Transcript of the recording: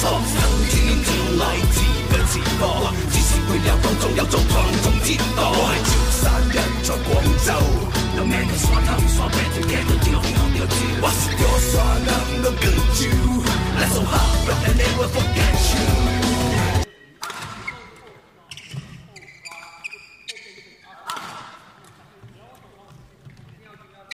创新天天来自不自播，只是会有放中有做创中之倒。我系潮汕人，在广州。No matter so 叼空口叼住。What's your song number two？Let's go up and never forget